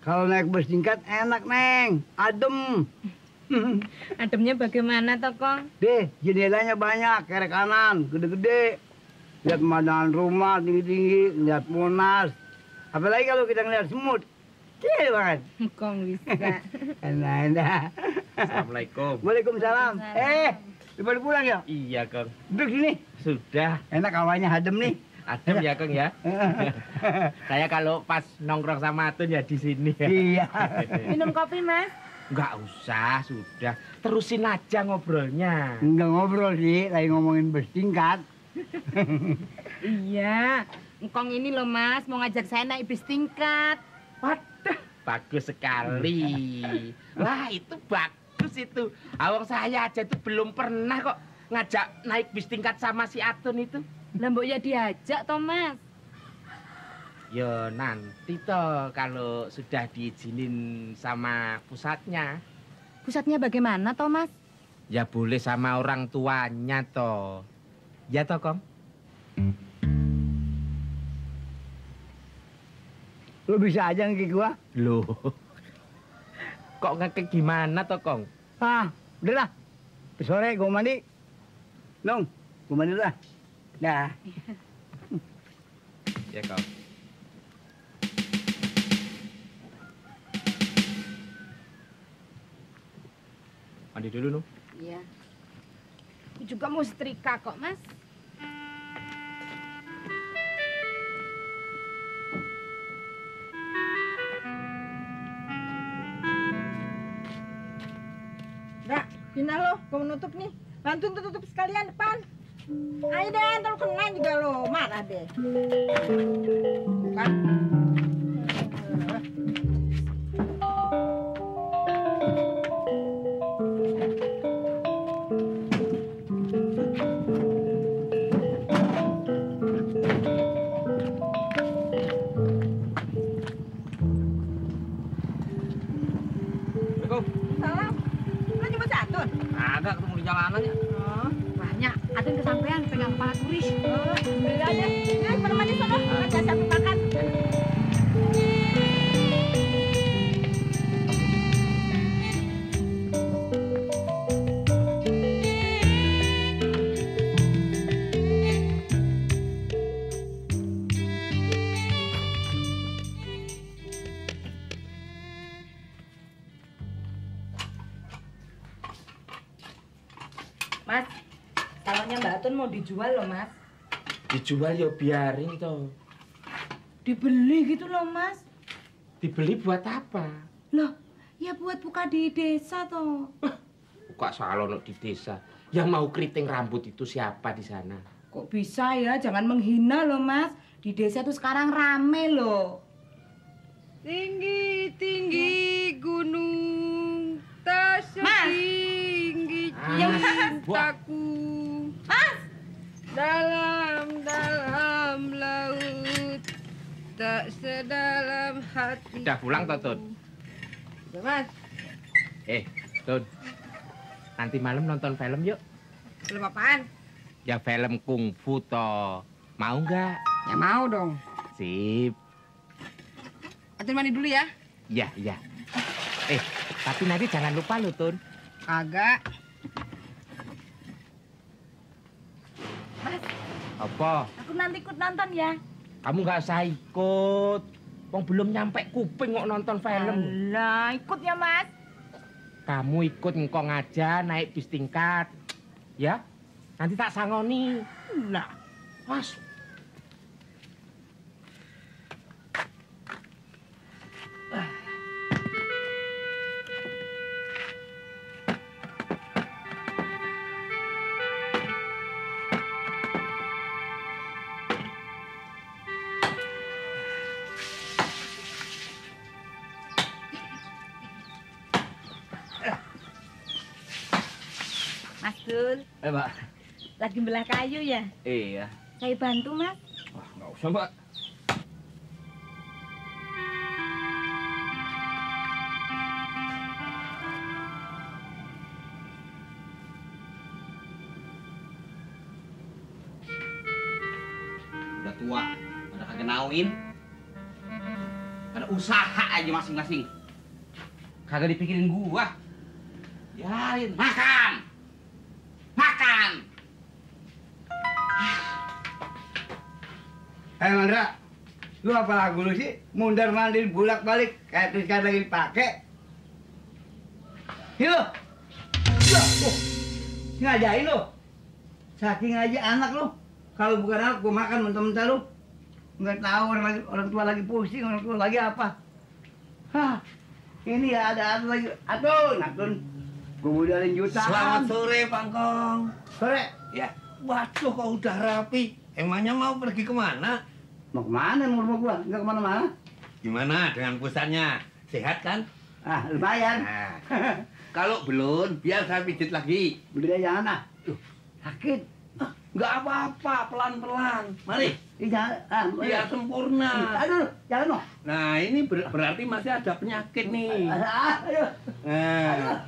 Kalau naik bus tingkat enak, Neng. Adem. Ademnya bagaimana toh, Kong? Deh, jendelanya banyak, kere kanan, gede-gede. Lihat pemandangan rumah tinggi-tinggi, lihat Monas. Apalagi kalau kita ngeliat semut. Kecil banget. Kong bisa. Enak, enak. Assalamualaikum. Waalaikumsalam. Eh, udah pulang ya? Iya, Kang. Duduk sini. Sudah. Enak awalnya adem nih. Adem ya, Kang ya. Saya kalau pas nongkrong sama Atun ya di sini. iya. Minum kopi, Mas? Enggak usah, sudah. Terusin aja ngobrolnya. Enggak ngobrol sih, lagi ngomongin bus tingkat. Iya. Kong ini loh, Mas, mau ngajak saya naik bis tingkat. Waduh, bagus sekali. Wah, itu bagus itu. Awang saya aja itu belum pernah kok ngajak naik bis tingkat sama si Atun itu. Lah mbok ya diajak toh, Mas. Ya nanti toh kalau sudah diizinin sama pusatnya. Pusatnya bagaimana toh, Mas? Ya boleh sama orang tuanya toh. Ya toh, Kong? Lu bisa aja ngekik gua. Loh. Kok ngekek gimana toh, Kong? Ah, udah lah. Sore gua mandi. Nong, gua mandi dulu lah. Dah. Ya, Kong. Mandi dulu, Nu. Iya. Aku juga mau setrika kok, Mas. Dak, Dina lo, gue menutup nih. Bantuin tuh tutup sekalian depan. Ayo deh, ntar kena juga lo. Marah deh. Bukan. Mas, kalaunya Mbak Atun mau dijual loh, Mas. Dijual ya biarin toh. Dibeli gitu loh, Mas. Dibeli buat apa? Loh, ya buat buka di desa toh. Kok salon di desa. Yang mau keriting rambut itu siapa di sana? Kok bisa ya? Jangan menghina loh, Mas. Di desa tuh sekarang rame loh. Tinggi, tinggi gunung. Tak setinggi Mas. Cintaku. Mas! Dalam, dalam laut. Tak sedalam hati. Udah pulang toh, Tun? Udah, Mas. Eh, Tun. Nanti malam nonton film yuk. Belum apaan? Ya film kungfu toh. Mau nggak? Ya mau dong. Sip. Atin mandi dulu ya. Iya, iya. Eh, tapi nanti jangan lupa lu, Tun. Kagak. Apa? Aku nanti ikut nonton ya. Kamu nggak usah ikut. Wong belum nyampe kuping kok nonton film. Alah, ikut ya, Mas. Kamu ikut ngkong aja naik bis tingkat. Ya? Nanti tak sangoni. Lah, Mas. Dul, Eh, Mbak. lagi belah kayu ya? Iya. Saya bantu, Mas. Wah, nggak usah, Mbak. Udah tua, pada kagak nawin. Pada usaha aja masing-masing. Kagak dipikirin gua. Makan. Makan. Eh Mandra, lu apa lagu lu sih? Mundar mandir bulak balik kayak tulis kata lagi lo, lo, oh, ngajain lo. Saking aja anak lu. Kalau bukan anak, gua makan mentah-mentah lu. Nggak tahu orang lagi orang tua lagi pusing, orang tua lagi apa. Hah, ini ya ada ada lagi. Atun, atun. Gua modalin jutaan. Selamat sore, Pangkong. Sore. Ya, waduh kok udah rapi. Emangnya mau pergi ke mana? Mau ke mana mau rumah gua? Nggak ke mana-mana. Gimana dengan pusatnya? Sehat kan? Ah, lumayan. Nah, kalau belum, biar saya pijit lagi. Jangan ah. Tuh, sakit. Nggak apa-apa, pelan-pelan. Mari, Ih, jangan. Ah, biar sempurna. Aduh, jangan dong. Nah, ini ber- berarti masih ada penyakit nih. Ah, aduh. Nah,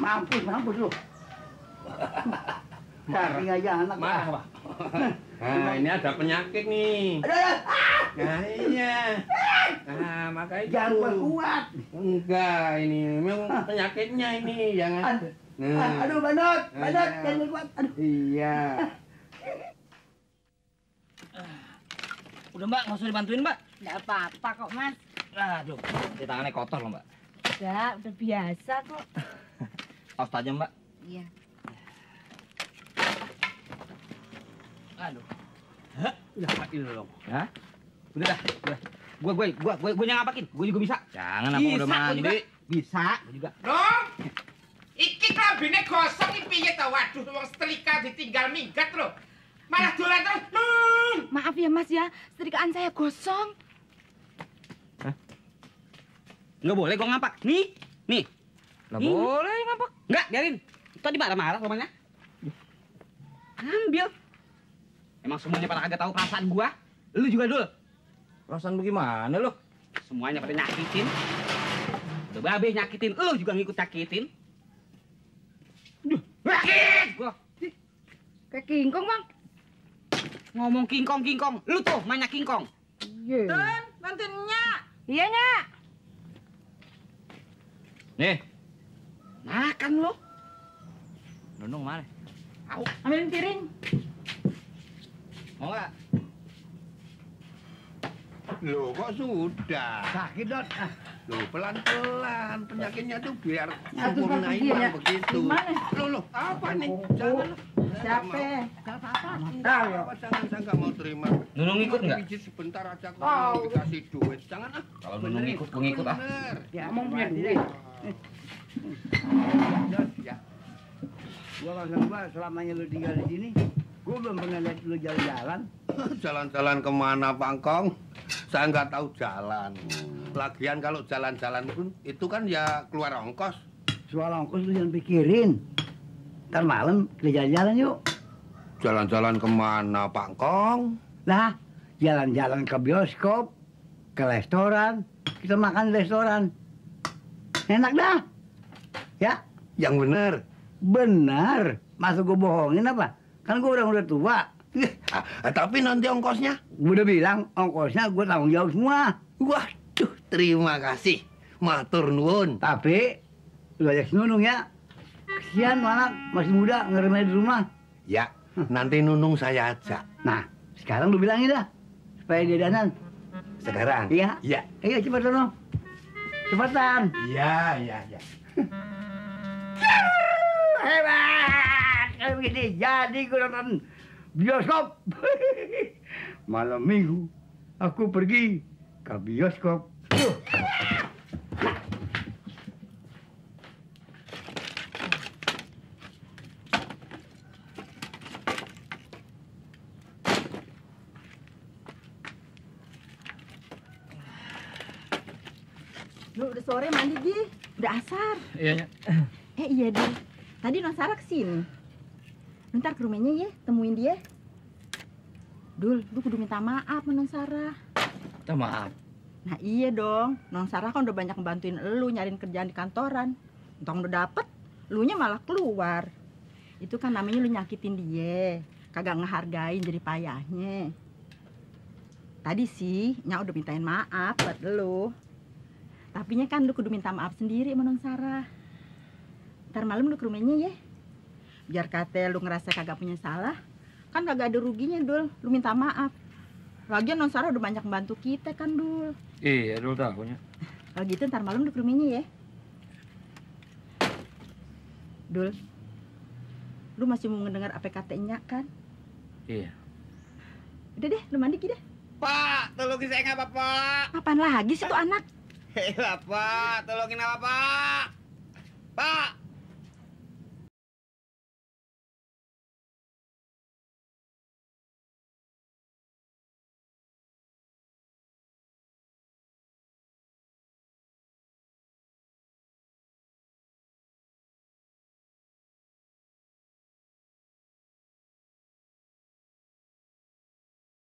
Mampus, mampus lu. Saking aja anak. marah, Pak. Nah, ini ada penyakit nih. Aduh, aduh. Ah, Nah, iya. Nah, maka itu. jangan kuat kuat. Enggak, ini memang penyakitnya ini, jangan. Aduh, Nah. ah, aduh bandot, Nah. jangan kuat. Aduh. Iya. Udah mbak, nggak usah dibantuin mbak. Nggak apa-apa kok, Mas. Aduh, di tangannya kotor loh mbak. Udah, udah biasa kok. Tos aja mbak. Iya. Aduh. Hah? Dong. Hah? Udah dah, udah. Gua gua gua gua, gua yang ngapakin. Gua juga bisa. Jangan apa udah mandi. juga. Bisa, gua juga. Dong. Iki klambine gosong iki piye to? Waduh, wong setrika ditinggal minggat lho. Malah dolan terus. Nun. Maaf ya Mas ya, setrikaan saya gosong. Enggak boleh gua ngapak. Nih, nih. Nggak boleh ngapak. Enggak, biarin. Tadi marah-marah rumahnya. Ambil. Emang semuanya pada kagak tahu perasaan gua. Lu juga dul. Perasaan bagaimana lo? Semuanya pada nyakitin. Udah babe nyakitin, lu juga ngikut nyakitin. Duh, sakit gua. Kayak kingkong Bang. Ngomong kingkong kingkong, lu tuh banyak kingkong. Iya. Tun, bantuin Nyak. Iya Nyak. Nih. Makan lu. Nunung mana? Ambilin piring. Mau nggak? Loh, kok sudah? Sakit dot. Ah, Loh, pelan-pelan. Penyakitnya tuh biar iya, Bang, ya. begitu. Gimana? Loh, loh, apa nih? Jangan. Siapa? Gak apa-apa. Tahu ya. Apa, jangan, saya nggak mau terima. Nunung ikut nggak? dipijit sebentar aja kok Tahu. dikasih duit. Jangan ah. Kalau Nunung ikut, gua ngikut ah. Ya, Ngomong punya duit. ya. Gua maksud gua selamanya lu tinggal di sini, gua belum pernah lihat lu jalan-jalan. Jalan-jalan ke mana, Pangkong? Saya nggak tahu jalan. Lagian kalau jalan-jalan pun itu kan ya keluar ongkos. Soal ongkos lu jangan pikirin. Ntar malam kita jalan-jalan yuk. Jalan-jalan ke mana, Pangkong? Nah, jalan-jalan ke bioskop, ke restoran, kita makan di restoran. Enak dah. Ya, Yang bener. benar. Masa gue bohongin apa? Kan gue orang udah tua. Ah, tapi nanti ongkosnya? Gue udah bilang ongkosnya gue tanggung jawab semua. Waduh, terima kasih. Matur nuwun. Tapi lu ajak si Nunung ya. Kesian anak masih muda ngeremehin di rumah. Ya, nanti Nunung saya ajak. Nah, sekarang lu bilangin dah supaya dia danan. Sekarang? Iya. Iya. Ayo cepat sono. Cepetan. Iya, iya, iya. Hebat! Kayak begini, jadi gue nonton bioskop. Malam minggu, aku pergi ke bioskop. Lu udah sore mandi, Gi. Udah asar. Iya, Eh iya, Di. Tadi Non Sarah ke sini. Ntar ke rumahnya ya, temuin dia. Dul, lu kudu minta maaf sama Non Sarah. Minta maaf. Nah iya dong, Non Sarah kan udah banyak ngebantuin lu nyariin kerjaan di kantoran. Entong udah dapet, lu nya malah keluar. Itu kan namanya lu nyakitin dia. Kagak ngehargain jadi payahnya. Tadi sih, Nya udah mintain maaf buat lu. Tapi nya kan lu kudu minta maaf sendiri sama Non Sarah. Ntar malam lu ke rumahnya ya. Biar kata lu ngerasa kagak punya salah. Kan kagak ada ruginya, Dul. Lu minta maaf. Lagian Non Sarah udah banyak bantu kita kan, Dul. Iya, dulu tahunya. Kalau gitu ntar malam ke rumahnya ya. Dul, lu masih mau ngedengar apa katanya kan? Iya. Udah deh, lu mandi deh. Pak, tolongin saya nggak apa-apa. Apaan lagi sih tuh anak? Hei, Bapak, tolongin apa, Pak? Pak,